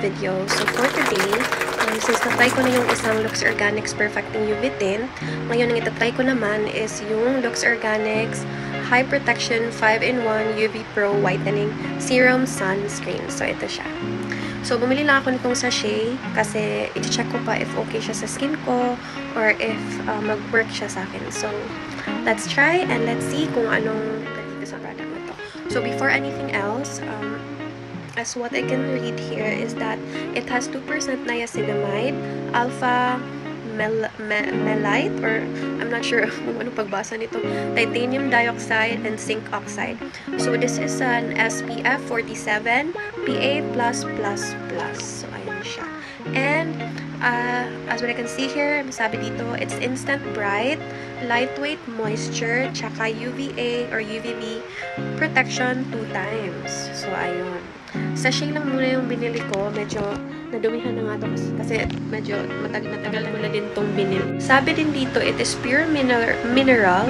video. So for today, um, since na-try ko na yung isang Lux Organics Perfecting UV Tint, ngayon ang itatry ko naman is yung Lux Organics High Protection 5-in-1 UV Pro Whitening Serum Sunscreen. So ito siya. So, bumili lang ako nitong sachet kasi i-check ko pa if okay siya sa skin ko or if uh, mag-work siya sa akin. So, let's try and let's see kung anong dito sa product na. So, before anything else, um, as what I can read here is that it has 2% niacinamide, alpha mel me melite, or I'm not sure kung anong pagbasa nito, titanium dioxide, and zinc oxide. So, this is an SPF 47 PA+++. So, ayun siya. And, uh, as what I can see here, sabi dito, it's instant bright, lightweight moisture, tsaka UVA or UVB protection two times. So, ayun. Sachet lang muna yung binili ko. Medyo nadumihan na nga to kasi, kasi medyo matagal-matagal ko na din tong binili. Sabi din dito, it is pure mineral, mineral,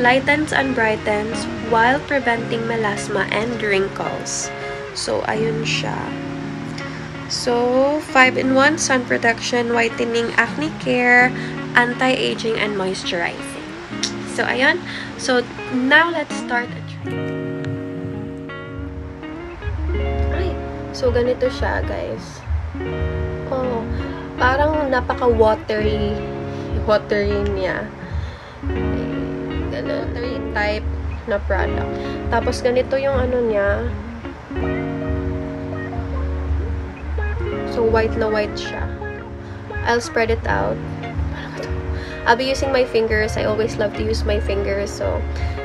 lightens and brightens while preventing melasma and wrinkles. So, ayun siya. So, 5-in-1 sun protection, whitening, acne care, anti-aging, and moisturizing. So, ayun. So, now let's start a try. Ay, so ganito siya, guys. Oh, parang napaka-watery. Watery niya. Ganun, watery type na product. Tapos, ganito yung ano niya. So, white na white siya. I'll spread it out. I'll be using my fingers. I always love to use my fingers. So,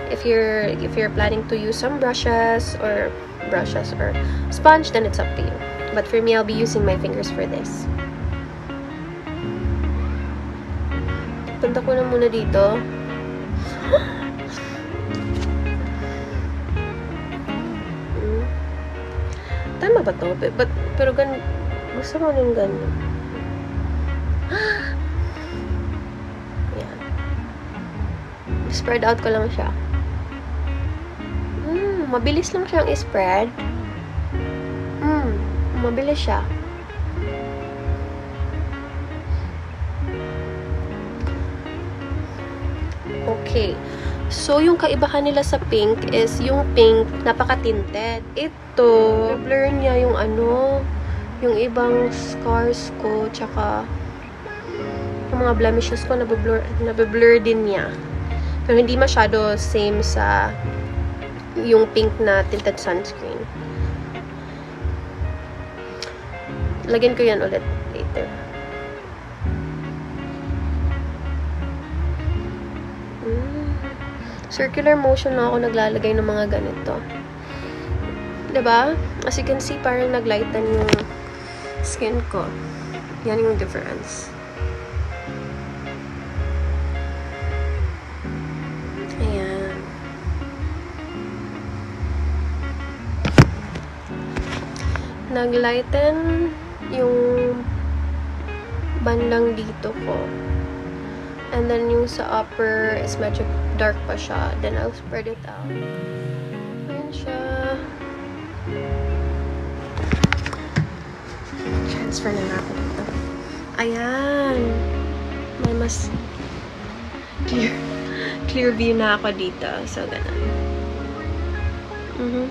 if you're if you're planning to use some brushes or brushes or sponge, then it's up to you. But for me, I'll be using my fingers for this. Punta ko na muna dito. Hmm. Tama ba to? But, pero gan ko nung ganun. Yan. Spread out ko lang siya. Hmm, mabilis lang siyang i-spread. Hmm, mabilis siya. Okay. So, yung kaibahan nila sa pink is yung pink napaka-tinted. Ito, blur niya yung ano, yung ibang scars ko, tsaka yung mga blemishes ko, nabiblur, nabiblur din niya. Pero hindi masyado same sa yung pink na tinted sunscreen. Lagyan ko yan ulit later. Mm. Circular motion na ako naglalagay ng mga ganito. ba? As you can see, parang naglighten yung skin ko. Yan yung difference. Ayan. Naglighten yung bandang dito ko. And then yung sa upper is medyo dark pa siya. Then I'll spread it out. Ayan siya. Transfer na natin ito. Ayan. May mas clear, clear view na ako dito. So, ganun. Mhm.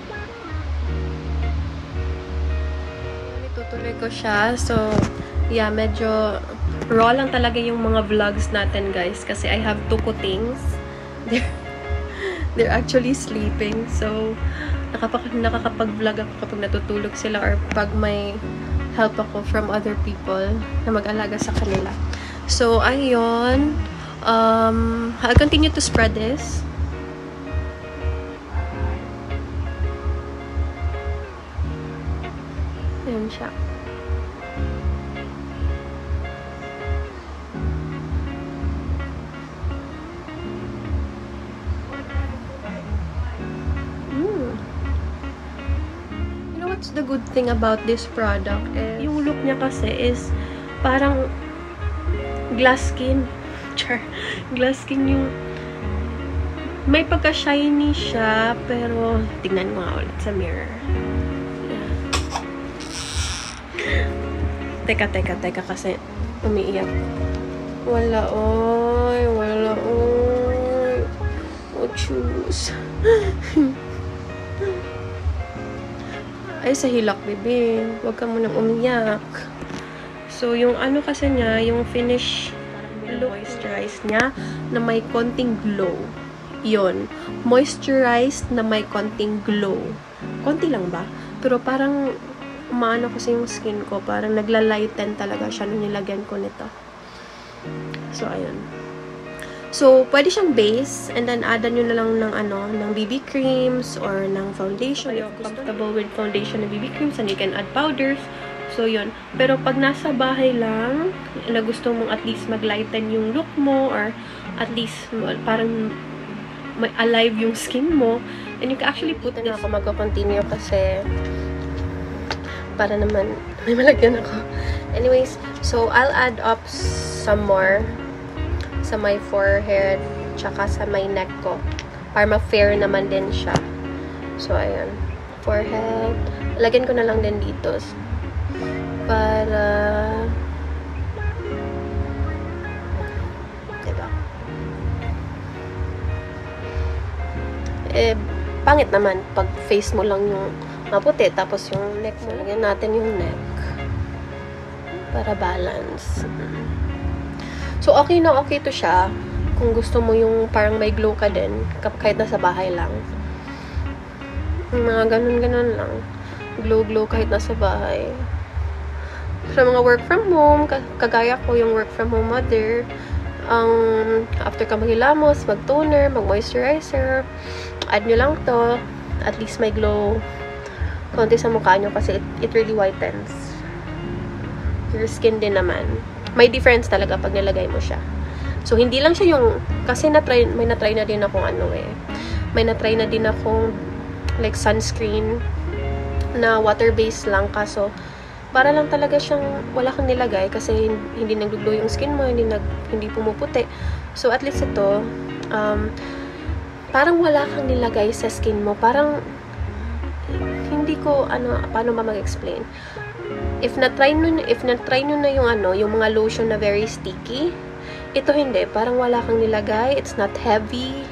Itutuloy ko siya. So, yeah, medyo raw lang talaga yung mga vlogs natin, guys. Kasi I have two kutings. They're, they're actually sleeping. So, nakapag, nakakapag-vlog ako kapag natutulog sila or pag may help ako from other people na mag-alaga sa kanila. So, ayun. Um, I'll continue to spread this. Ayan siya. The good thing about this product? Eh, yung look niya kasi is parang glass skin. Char. Glass skin yung may pagka-shiny siya, pero tignan ko nga ulit sa mirror. Teka, teka, teka kasi umiiyak. Wala, oy. Wala, oy. Oh, choose. Ay, sa hilak, bebe. Huwag ka munang umiyak. So, yung ano kasi niya, yung finish look moisturized niya na may konting glow. Yon. Moisturized na may konting glow. Konti lang ba? Pero parang umaano kasi yung skin ko. Parang nagla-lighten talaga siya nung nilagyan ko nito. So, ayun. So, pwede siyang base and then addan nyo na lang ng ano, ng BB creams or ng foundation. If comfortable with foundation and BB creams and you can add powders. So, yun. Pero pag nasa bahay lang, na gusto mong at least mag-lighten yung look mo or at least parang may alive yung skin mo, and you can actually put na ako mag-continue kasi para naman may malagyan ako. Anyways, so I'll add up some more sa my forehead tsaka sa my neck ko para ma-fair naman din siya. So, ayun. Forehead. Lagyan ko na lang din dito. Para diba? Eh, pangit naman pag face mo lang yung maputi, tapos yung neck mo, lagyan natin yung neck. Para balance. So, okay na okay to siya. Kung gusto mo yung parang may glow ka din, kahit nasa bahay lang. Mga ganun-ganun lang. Glow-glow kahit nasa bahay. Sa mga work from home, kagaya ko yung work from home mother, ang um, after ka maghilamos, mag-toner, mag-moisturizer, add nyo lang to. At least may glow konti sa mukha nyo kasi it, it really whitens. Your skin din naman. May difference talaga pag nilagay mo siya. So, hindi lang siya yung, kasi na-try, may na-try na din akong ano eh. May na-try na din akong like sunscreen na water-based lang kaso para lang talaga siyang wala kang nilagay kasi hindi naglo yung skin mo, hindi nag hindi pumuputi. So at least ito um parang wala kang nilagay sa skin mo. Parang hindi ko ano paano ba mag-explain. If na-try nyo, if na-try nyo na yung ano, yung mga lotion na very sticky, ito hindi, parang wala kang nilagay, it's not heavy,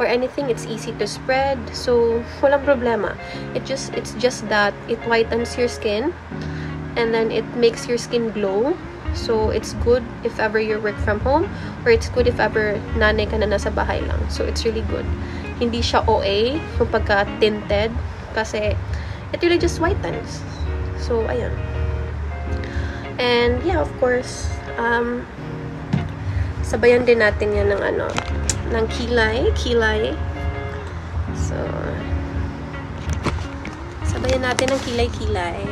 or anything, it's easy to spread. So, walang problema. It just, it's just that it whitens your skin and then it makes your skin glow. So, it's good if ever you work from home or it's good if ever nanay ka na nasa bahay lang. So, it's really good. Hindi siya OA, yung pagka-tinted, kasi it really just whitens. So, ayun. And, yeah, of course, um, sabayan din natin yan ng ano, ng kilay, kilay. So, sabayan natin ng kilay-kilay.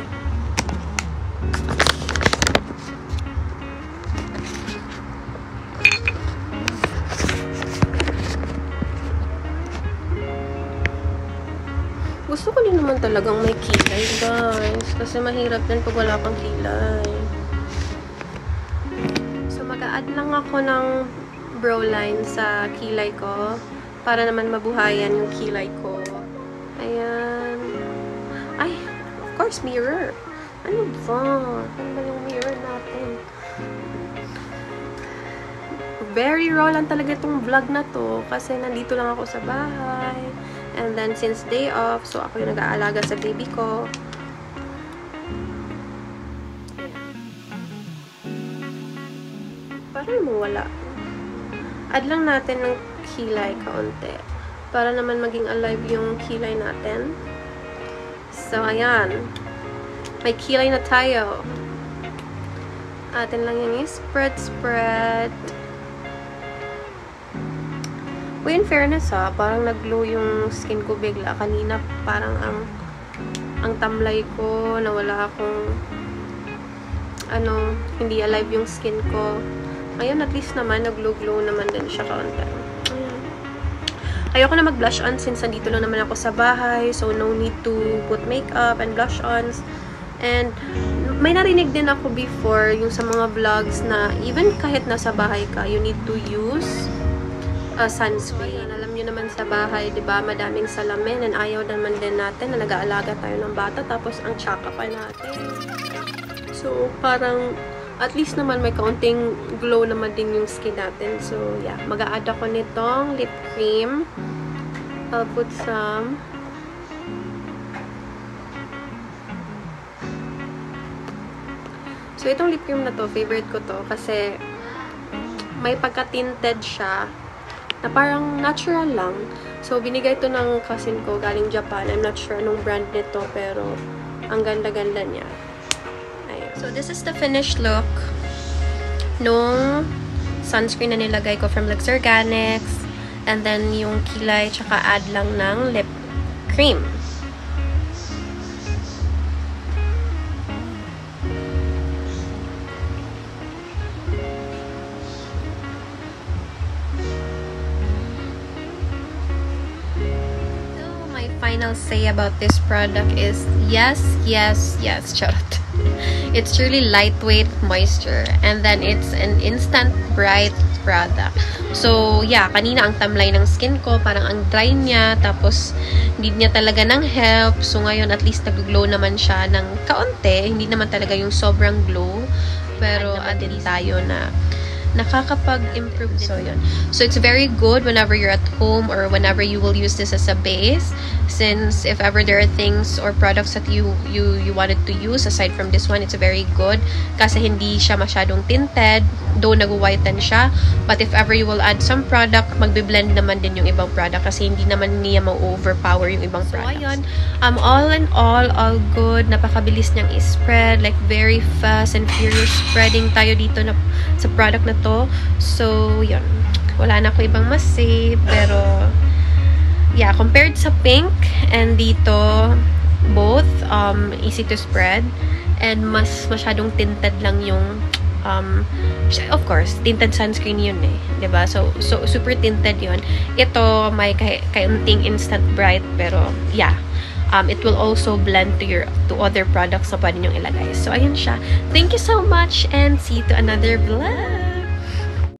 Gusto ko din naman talagang may kilay, guys. Kasi mahirap din pag wala kang kilay. So, mag-a-add lang ako ng brow line sa kilay ko. Para naman mabuhayan yung kilay ko. Ayan. Ay, of course, mirror. Ano ba? Ano ba yung mirror natin? Very raw lang talaga itong vlog na to. Kasi nandito lang ako sa bahay. And then, since day off, so ako yung nag-aalaga sa baby ko. Parang wala. Add lang natin ng kilay kaunti. Para naman maging alive yung kilay natin. So, ayan. May kilay na tayo. Atin lang yung spread, spread. Uy, in fairness ha, parang nag-glow yung skin ko bigla. Kanina, parang ang ang tamlay ko, nawala akong ano, hindi alive yung skin ko. Ngayon, at least naman, nag-glow-glow naman din siya kaunti. Ayoko na mag-blush on since nandito lang naman ako sa bahay. So, no need to put makeup and blush ons. And, may narinig din ako before yung sa mga vlogs na even kahit nasa bahay ka, you need to use uh, sunscreen. Alam nyo naman sa bahay, ba, madaming salamin and ayaw naman din natin na nag-aalaga tayo ng bata tapos ang tsaka pa natin. So, parang at least naman may kaunting glow naman din yung skin natin. So, yeah. Mag-a-add ako nitong lip cream. I'll put some. So, itong lip cream na to, favorite ko to kasi may pagka-tinted siya na parang natural lang. So, binigay to ng cousin ko galing Japan. I'm not sure anong brand nito, pero ang ganda-ganda niya. So, this is the finished look nung sunscreen na nilagay ko from Lux Organics. And then, yung kilay, tsaka add lang ng lip cream. Final say about this product is yes, yes, yes, charot. It's truly lightweight moisture and then it's an instant bright product. So, yeah, kanina ang tamlay ng skin ko, parang ang dry niya, tapos hindi niya talaga ng help. So, ngayon at least nag-glow naman siya ng kaunti. Hindi naman talaga yung sobrang glow. Pero, adin tayo na nakakapag-improve so yun. So it's very good whenever you're at home or whenever you will use this as a base since if ever there are things or products that you you you wanted to use aside from this one it's very good. Kasi hindi siya masyadong tinted though nag-whiten siya. But if ever you will add some product magbe-blend naman din yung ibang product kasi hindi naman niya ma-overpower yung ibang products. so ayun. Um all in all all good. Napakabilis niyang i-spread like very fast and furious spreading tayo dito na sa product na to. So, yun. Wala na ako ibang mas save. Pero, yeah, compared sa pink and dito, both, um, easy to spread. And mas masyadong tinted lang yung um, of course, tinted sunscreen yun eh. ba diba? So, so, super tinted yun. Ito, may kaunting instant bright, pero, yeah. Um, it will also blend to your to other products na pwede nyong ilagay. So, ayun siya. Thank you so much and see you to another vlog!